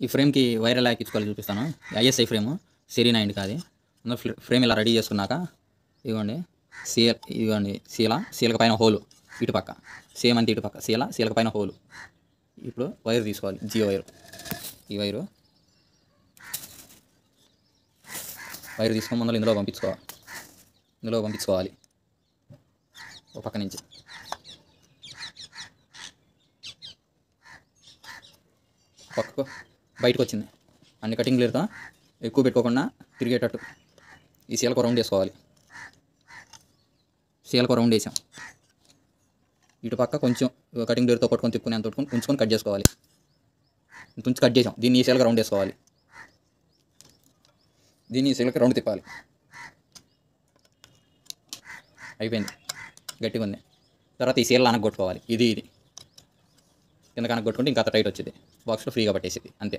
ఈ ఫ్రేమ్కి వైర్ ఎలా ఎక్కించుకోవాలి చూపిస్తాను. ఐఎస్ఐ ఫ్రేమ్ సిరీ నైన్ కాదు. ఫ్రేమ్ ఇలా రెడీ చేసుకున్నాక ఇదిగోండి సీల ఇదిగోండి సీల సీలక పైన హోలు ఇటు పక్క. సేమ్ అంతే ఇటు పక్క. సీల సీలక పైన హోలు. ఇప్పుడు వైర్ తీసుకోవాలి జియో వైరు. ఈ వైరు. వైర్ తీసుకుని ముందు ఇందులో పంపించుకోవాలి. ఇందులో పంపించుకోవాలి. ఒక పక్క నుంచి. పక్కకు. బయటకు వచ్చింది అన్ని కటింగ్ లేదా ఎక్కువ పెట్టుకోకుండా తిరిగేటట్టు ఈ సీలకు రౌండ్ వేసుకోవాలి సీలకు రౌండ్ వేసాం. ఇటు పక్క కొంచెం కటింగ్ లేరుతో పట్టుకొని తిప్పుకుని అంత పట్టుకొని ఉంచుకొని కట్ చేసుకోవాలి. ఇంత ఉంచి కట్ చేసాం. దీన్ని ఈ సీలకు రౌండ్ వేసుకోవాలి. దీన్ని ఈ సీలకు రౌండ్ తిప్పాలి. అయిపోయింది. గట్టిగా ఉంది. తర్వాత ఈ సీల్ అనగొట్టుకోవాలి ఇది ఇది. కింద కనగొట్టుకుంటే ఇంకా అంత టైట్ వచ్చింది. బాక్స్లో ఫ్రీగా పట్టేసింది. అంతే.